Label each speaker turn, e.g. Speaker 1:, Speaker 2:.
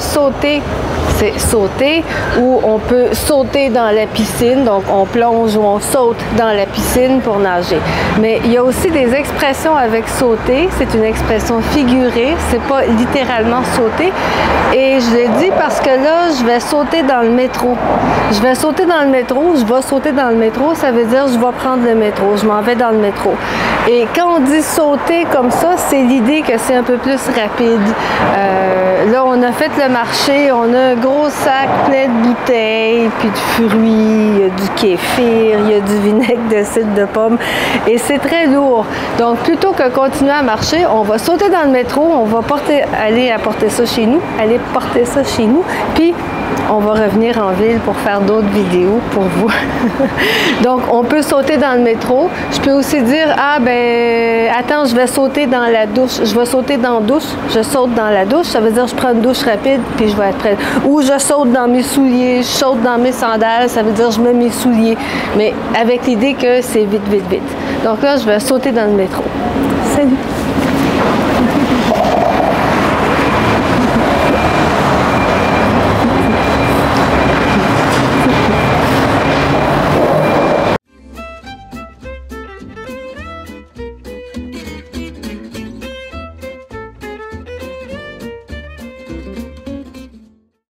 Speaker 1: sauter c'est sauter, ou on peut sauter dans la piscine, donc on plonge ou on saute dans la piscine pour nager. Mais il y a aussi des expressions avec sauter, c'est une expression figurée, c'est pas littéralement sauter. Et je l'ai dit parce que là, je vais sauter dans le métro. Je vais sauter dans le métro, je vais sauter dans le métro, ça veut dire je vais prendre le métro, je m'en vais dans le métro. Et quand on dit sauter comme ça, c'est l'idée que c'est un peu plus rapide. Euh, là, on a fait le marché, on a un gros sac plein de bouteilles, puis de fruits, y a du kéfir, il y a du vinaigre de cidre de pomme, et c'est très lourd. Donc, plutôt que continuer à marcher, on va sauter dans le métro, on va aller apporter ça chez nous, aller porter ça chez nous, puis on va revenir en ville pour faire d'autres vidéos pour vous. Donc, on peut sauter dans le métro. Je peux aussi dire, ah ben, attends, je vais sauter dans la douche. Je vais sauter dans la douche. Je saute dans la douche. Ça veut dire, je prends une douche rapide, puis je vais être prête. Ou je saute dans mes souliers, je saute dans mes sandales. Ça veut dire, je mets mes souliers. Mais avec l'idée que c'est vite, vite, vite. Donc là, je vais sauter dans le métro. Salut!